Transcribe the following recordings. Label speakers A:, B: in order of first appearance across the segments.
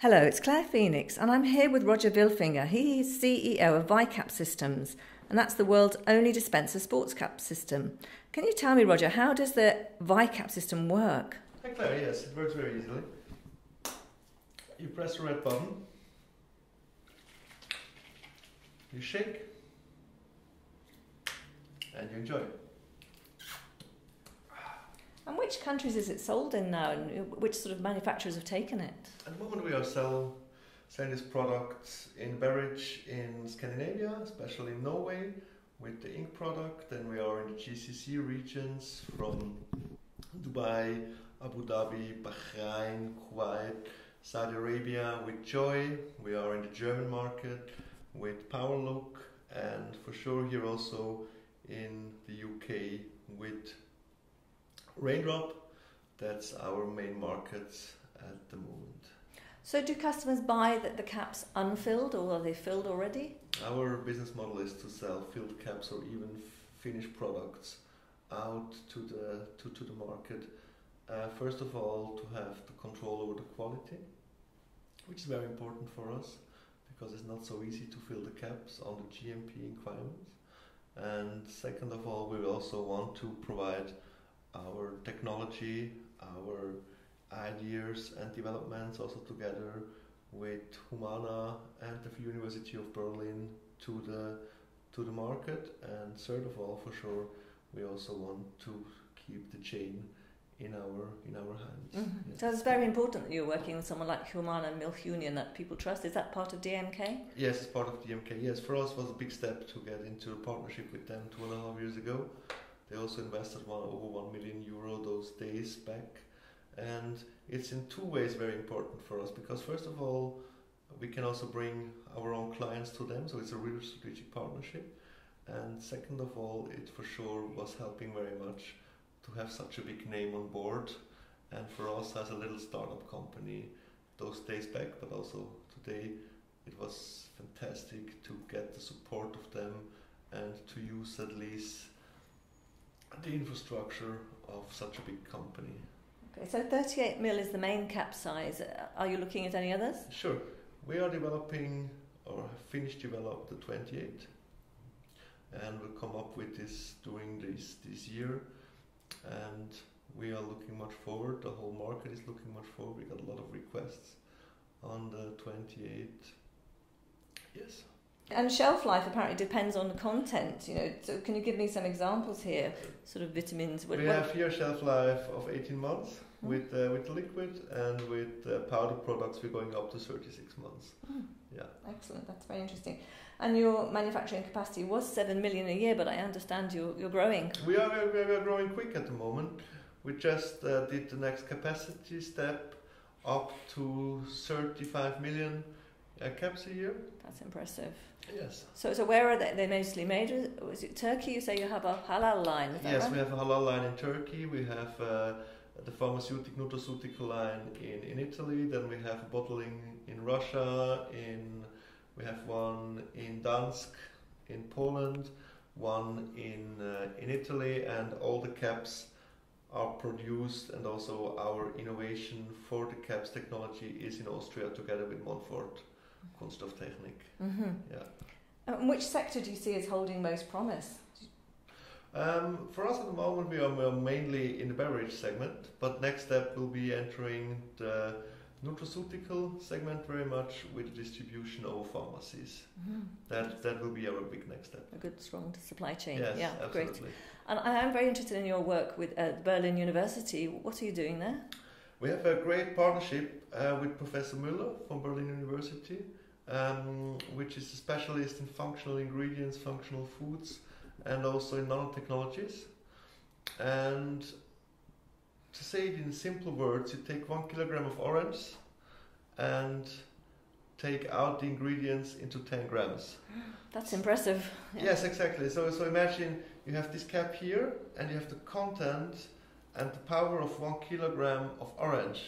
A: Hello, it's Claire Phoenix, and I'm here with Roger Wilfinger. He is CEO of ViCap Systems, and that's the world's only dispenser sports cap system. Can you tell me, Roger, how does the ViCap system work?
B: Hi Claire, yes, it works very easily. You press the red button, you shake, and you enjoy.
A: And which countries is it sold in now, and which sort of manufacturers have taken it?
B: At the moment, we are sell, selling this product in beverage in Scandinavia, especially in Norway, with the ink product. Then we are in the GCC regions from Dubai, Abu Dhabi, Bahrain, Kuwait, Saudi Arabia with Joy. We are in the German market with PowerLook, and for sure here also in the UK with Raindrop. That's our main market at the moment.
A: So, do customers buy the, the caps unfilled, or are they filled already?
B: Our business model is to sell filled caps or even finished products out to the to, to the market. Uh, first of all, to have the control over the quality, which is very important for us because it's not so easy to fill the caps on the GMP requirements. And second of all, we also want to provide our technology, our ideas and developments also together with Humana and the University of Berlin to the to the market and third of all for sure we also want to keep the chain in our in our hands.
A: Mm-hmm. Yeah. So it's very important that you're working with someone like Humana and Milk Union that people trust. Is that part of DMK?
B: Yes, it's part of DMK. Yes, for us was a big step to get into a partnership with them two and a half years ago. They also invested one over one million euro those days back, and it's in two ways very important for us because first of all, we can also bring our own clients to them, so it's a real strategic partnership. And second of all, it for sure was helping very much to have such a big name on board, and for us as a little startup company, those days back, but also today, it was fantastic to get the support of them and to use at least the infrastructure of such a big company.
A: Okay, so 38 mil is the main cap size. Uh, are you looking at any others?
B: Sure. We are developing or have finished develop the 28 and we'll come up with this during this this year and we are looking much forward the whole market is looking much forward we got a lot of requests on the 28 yes
A: and shelf life apparently depends on the content, you know. So can you give me some examples here? Sort of vitamins.
B: we have here shelf life of 18 months mm. with uh, with liquid and with uh, powder products we're going up to 36 months. Mm. Yeah.
A: Excellent. That's very interesting. And your manufacturing capacity was 7 million a year, but I understand you're, you're growing.
B: We are, we are growing quick at the moment. We just uh, did the next capacity step up to 35 million uh, caps a year.
A: That's impressive.
B: Yes.
A: So, so where are they? They mostly made? Was it Turkey? You say you have a halal line?
B: yes,
A: right?
B: we have a halal line in Turkey. We have uh, the pharmaceutical nutraceutical line in, in Italy. Then we have bottling in Russia. In we have one in Gdańsk, in Poland, one in uh, in Italy, and all the caps are produced and also our innovation for the caps technology is in Austria together with Montfort. Kunststofftechnik.
A: Mm-hmm.
B: Yeah.
A: And which sector do you see as holding most promise?
B: Um, for us at the moment, we are mainly in the beverage segment, but next step will be entering the nutraceutical segment very much with distribution over pharmacies. Mm-hmm. That that will be our big next step.
A: A good strong supply chain.
B: Yes,
A: yeah,
B: absolutely.
A: great. And I am very interested in your work with uh, Berlin University. What are you doing there?
B: We have a great partnership uh, with Professor Müller from Berlin University um, which is a specialist in functional ingredients, functional foods, and also in nanotechnologies. And to say it in simple words, you take one kilogram of orange and take out the ingredients into 10 grams.
A: That's impressive.
B: Yeah. Yes, exactly. So, so imagine you have this cap here and you have the content and the power of one kilogram of orange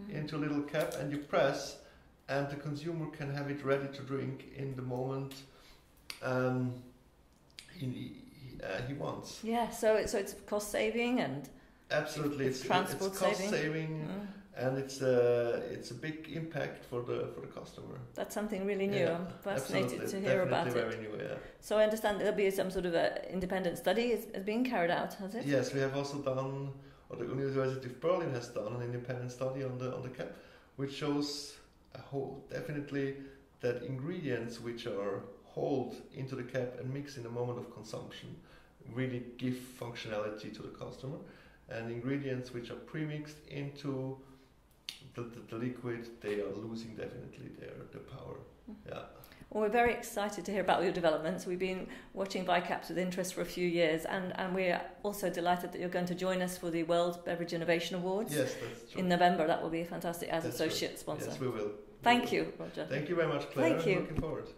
B: mm-hmm. into a little cap and you press and the consumer can have it ready to drink in the moment um, he, uh, he wants.
A: Yeah, so so it's cost saving and
B: absolutely
A: it's, it's transport
B: it's cost
A: saving.
B: saving. Mm. and it's a it's a big impact for the for the customer.
A: That's something really new.
B: Yeah,
A: I'm fascinated to hear about it.
B: new, yeah.
A: So I understand there'll be some sort of a independent study is, is being carried out, has it?
B: Yes, we have also done, or the University of Berlin has done an independent study on the on the cap, which shows a whole definitely that ingredients which are hauled into the cap and mixed in the moment of consumption really give functionality to the customer, and ingredients which are premixed into the, the, the liquid, they are losing definitely their the power. Mm-hmm. Yeah.
A: Well, we're very excited to hear about your developments. We've been watching VICAPS with interest for a few years, and, and we're also delighted that you're going to join us for the World Beverage Innovation Awards
B: Yes, that's true.
A: in November. That will be fantastic as
B: That's
A: associate sponsor.
B: Yes, we will. We
A: Thank
B: will.
A: you, Roger.
B: Thank you very much, Claire.
A: Thank you.
B: I'm looking forward.